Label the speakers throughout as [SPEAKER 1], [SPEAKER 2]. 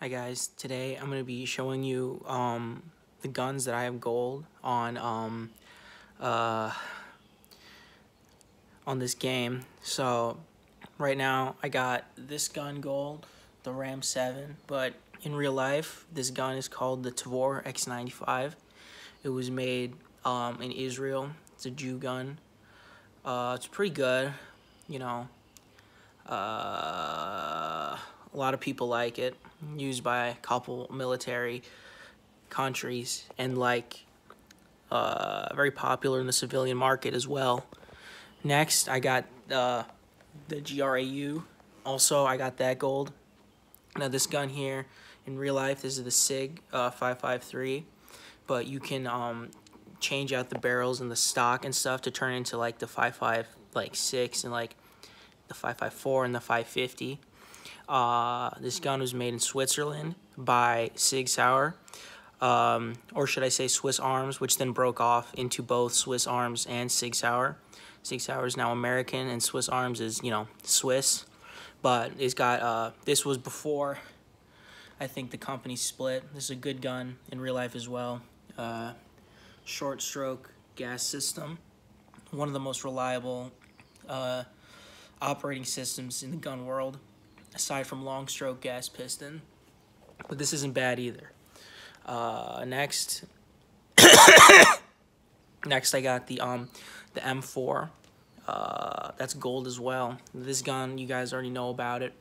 [SPEAKER 1] Hi guys, today I'm going to be showing you um, the guns that I have gold on um, uh, on this game. So right now I got this gun gold, the Ram 7, but in real life this gun is called the Tavor X95. It was made um, in Israel. It's a Jew gun. Uh, it's pretty good, you know. Uh, a lot of people like it, used by a couple military countries, and like uh, very popular in the civilian market as well. Next, I got uh, the GRAU. Also, I got that gold. Now, this gun here, in real life, this is the SIG uh, 553, but you can um, change out the barrels and the stock and stuff to turn into like the 5.5, like 6 and like the 554 and the 550. Uh, this gun was made in Switzerland by Sig Sauer, um, or should I say Swiss Arms, which then broke off into both Swiss Arms and Sig Sauer. Sig Sauer is now American, and Swiss Arms is, you know, Swiss. But it's got, uh, this was before, I think, the company split. This is a good gun in real life as well. Uh, short stroke gas system. One of the most reliable uh, operating systems in the gun world, aside from long stroke gas piston. But this isn't bad either. Uh, next, next I got the um the M4. Uh, that's gold as well. This gun, you guys already know about it.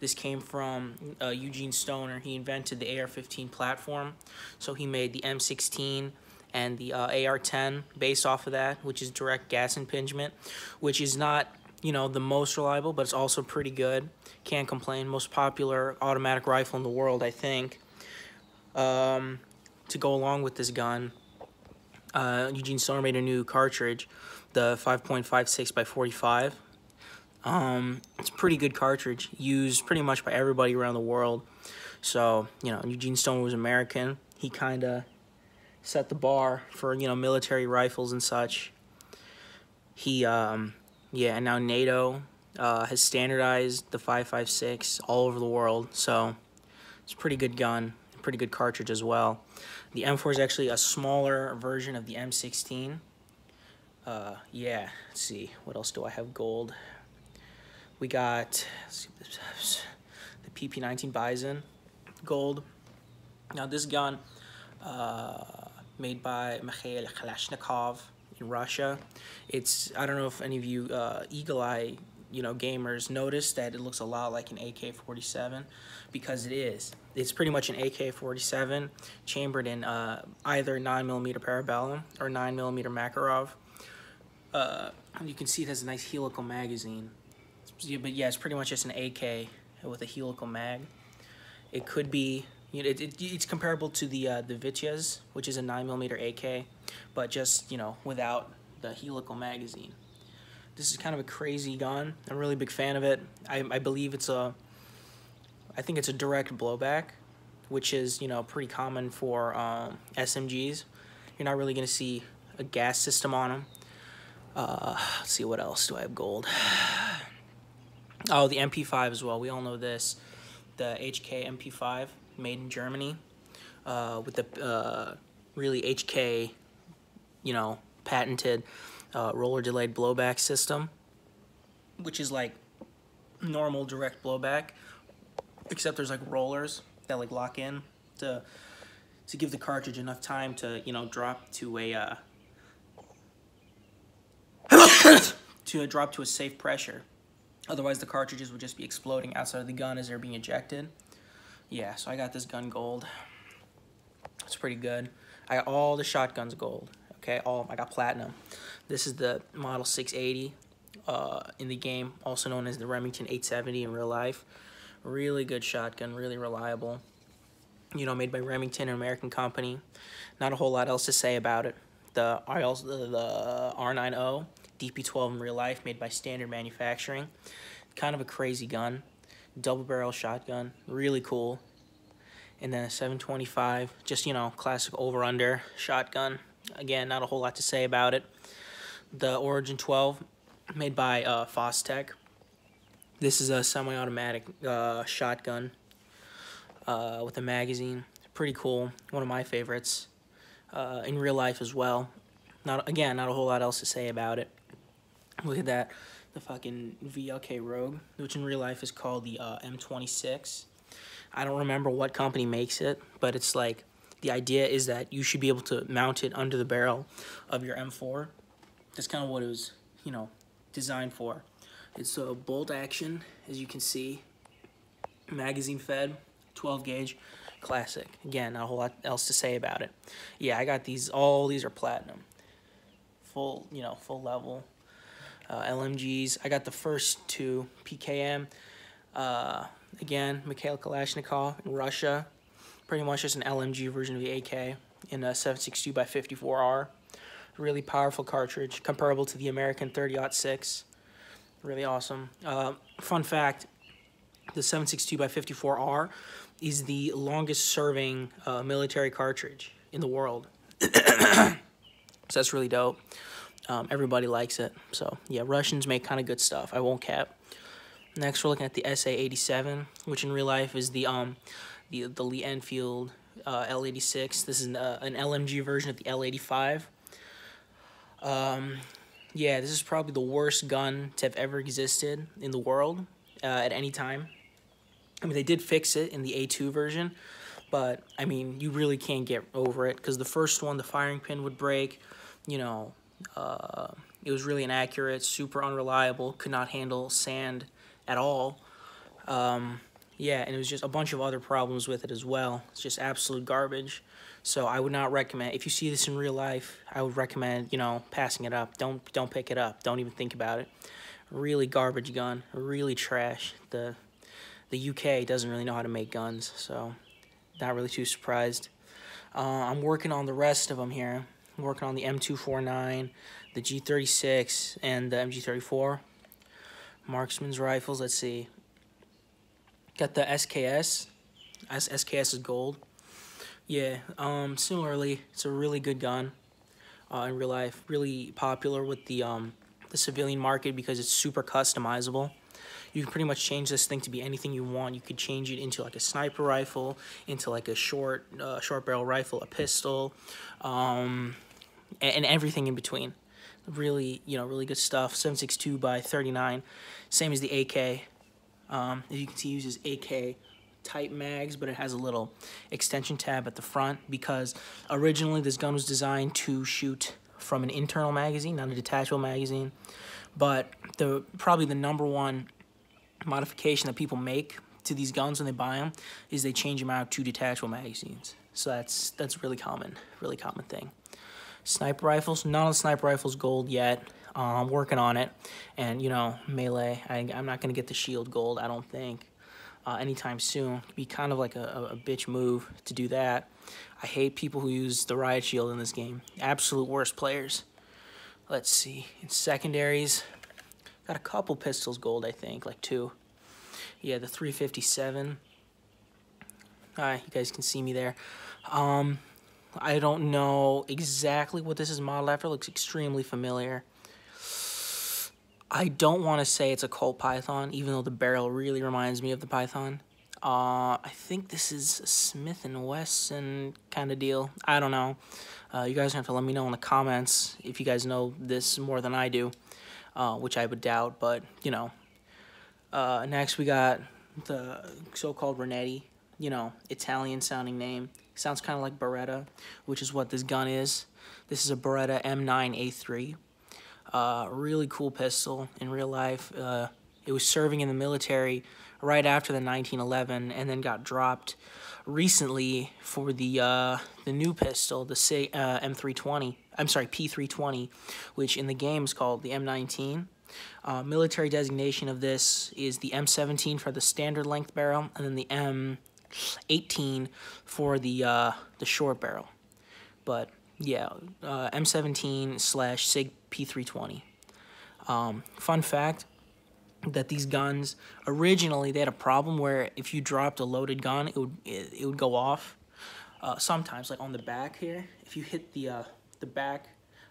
[SPEAKER 1] This came from uh, Eugene Stoner. He invented the AR-15 platform, so he made the M16 and the uh, AR-10 based off of that, which is direct gas impingement, which is not you know, the most reliable, but it's also pretty good. Can't complain. Most popular automatic rifle in the world, I think. Um, to go along with this gun, uh, Eugene Stoner made a new cartridge, the 5.56 by 45. Um, it's a pretty good cartridge, used pretty much by everybody around the world. So, you know, Eugene Stoner was American. He kind of set the bar for, you know, military rifles and such. He, um, yeah, and now NATO uh, has standardized the 5.56 all over the world, so it's a pretty good gun, pretty good cartridge as well. The M4 is actually a smaller version of the M16. Uh, yeah, let's see, what else do I have gold? We got the PP19 Bison gold. Now this gun, uh, made by Mikhail Kalashnikov, Russia. It's I don't know if any of you uh, eagle eye you know gamers notice that it looks a lot like an AK-47 because it is. It's pretty much an AK-47 chambered in uh, either 9mm Parabellum or 9mm Makarov. Uh, you can see it has a nice helical magazine. But yeah, it's pretty much just an AK with a helical mag. It could be you know, it, it, it's comparable to the uh, the Vityaz, which is a 9mm AK, but just, you know, without the helical magazine. This is kind of a crazy gun. I'm a really big fan of it. I, I believe it's a, I think it's a direct blowback, which is, you know, pretty common for um, SMGs. You're not really going to see a gas system on them. Uh, let's see, what else do I have gold? Oh, the MP5 as well. We all know this. The HK MP5 made in Germany uh, with the uh, really HK, you know, patented uh, roller delayed blowback system, which is like normal direct blowback, except there's like rollers that like lock in to to give the cartridge enough time to you know drop to a uh, to a drop to a safe pressure. Otherwise, the cartridges would just be exploding outside of the gun as they're being ejected yeah, so I got this gun gold. It's pretty good. I got all the shotguns gold. Okay, all I got platinum. This is the Model 680 uh, in the game, also known as the Remington 870 in real life. Really good shotgun, really reliable. You know, made by Remington, an American company. Not a whole lot else to say about it. The the, the R90 DP12 in real life, made by Standard Manufacturing. Kind of a crazy gun double barrel shotgun, really cool. And then a 725, just, you know, classic over-under shotgun. Again, not a whole lot to say about it. The Origin 12, made by uh, Fostech. This is a semi-automatic uh, shotgun. uh, with a magazine. Pretty cool. One of my favorites. Uh, in real life as well. Not again, not a whole lot else to say about it. Look at that, the fucking VLK Rogue, which in real life is called the uh, M26. I don't remember what company makes it, but it's like the idea is that you should be able to mount it under the barrel of your M4. That's kind of what it was, you know, designed for. It's a bolt action, as you can see, magazine fed, 12 gauge, classic. Again, not a whole lot else to say about it. Yeah, I got these, all these are platinum. Full, you know, full level. Uh, LMGs. I got the first two, PKM. Uh, again, Mikhail Kalashnikov in Russia. Pretty much just an LMG version of the AK in a 7.62 by 54R. Really powerful cartridge, comparable to the American 30-06. Really awesome. Uh, fun fact, the 7.62 by 54R is the longest serving uh, military cartridge in the world. so that's really dope. Um, everybody likes it. So yeah, Russians make kind of good stuff. I won't cap. Next, we're looking at the SA-87, which in real life is the um, the the Lee Enfield uh, L86. This is an, uh, an LMG version of the L85. Um, yeah, this is probably the worst gun to have ever existed in the world uh, at any time. I mean, they did fix it in the A2 version, but I mean, you really can't get over it because the first one, the firing pin would break. You know, uh, it was really inaccurate, super unreliable, could not handle sand at all. Um, yeah, and it was just a bunch of other problems with it as well. It's just absolute garbage. So I would not recommend. If you see this in real life, I would recommend you know passing it up. Don't don't pick it up. Don't even think about it. Really garbage gun. Really trash. The the UK doesn't really know how to make guns, so not really too surprised. Uh, I'm working on the rest of them here. I'm working on the M249, the G36, and the MG34. Marksman's rifles, let's see. Got the SKS. S SKS is gold. Yeah, um, similarly, it's a really good gun uh, in real life. Really popular with the, um, the civilian market because it's super customizable you can pretty much change this thing to be anything you want. You could change it into like a sniper rifle, into like a short uh, short barrel rifle, a pistol, um, and, and, everything in between. Really, you know, really good stuff. 7.62 by 39, same as the AK. Um, as you can see, uses AK type mags, but it has a little extension tab at the front because originally this gun was designed to shoot from an internal magazine, not a detachable magazine. But the probably the number one modification that people make to these guns when they buy them is they change them out to detachable magazines. So that's that's really common, really common thing. Sniper rifles, of the sniper rifles gold yet. I'm working on it, and you know melee. I, am not gonna get the shield gold. I don't think uh, anytime soon. It'd be kind of like a, a bitch move to do that. I hate people who use the riot shield in this game. Absolute worst players. Let's see. In secondaries, Got a couple pistols gold, I think, like two. Yeah, the 357. Alright, you guys can see me there. Um, I don't know exactly what this is modeled after. It looks extremely familiar. I don't want to say it's a Colt Python, even though the barrel really reminds me of the Python. Uh, I think this is a Smith & Wesson kind of deal. I don't know. Uh, you guys have to let me know in the comments if you guys know this more than I do uh, which I would doubt, but you know. Uh, next, we got the so-called Renetti, you know, Italian-sounding name. Sounds kind of like Beretta, which is what this gun is. This is a Beretta M9A3. Uh, really cool pistol in real life. Uh, it was serving in the military right after the 1911 and then got dropped recently for the uh, the new pistol, the uh, M320. I'm sorry, P320, which in the game is called the M19. Uh, military designation of this is the M17 for the standard length barrel, and then the M18 for the uh, the short barrel. But yeah, uh, M17 slash Sig P320. Um, fun fact that these guns originally they had a problem where if you dropped a loaded gun, it would it, it would go off. Uh, sometimes, like on the back here, if you hit the uh, the back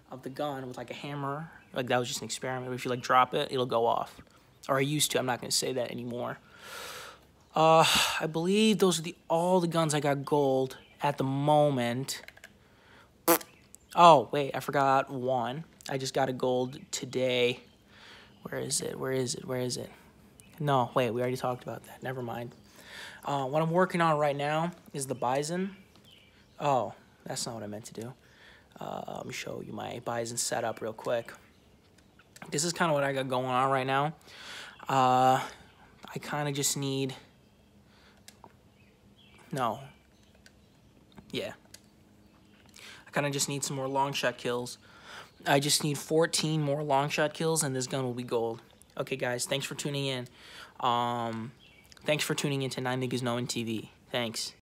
[SPEAKER 1] of the gun with like a hammer, like that was just an experiment. But if you like drop it, it'll go off. Or I used to. I'm not going to say that anymore. Uh, I believe those are the all the guns I got gold at the moment. Oh, wait, I forgot one. I just got a gold today. Where is it? Where is it? Where is it? No, wait, we already talked about that. Never mind. Uh, what I'm working on right now is the Bison. Oh, that's not what I meant to do. Uh, let me show you my Bison setup real quick. This is kind of what I got going on right now. Uh, I kind of just need... No. Yeah. I kind of just need some more long shot kills. I just need 14 more long shot kills and this gun will be gold. Okay, guys, thanks for tuning in. Um, thanks for tuning in to 9 Niggas Knowing TV. Thanks.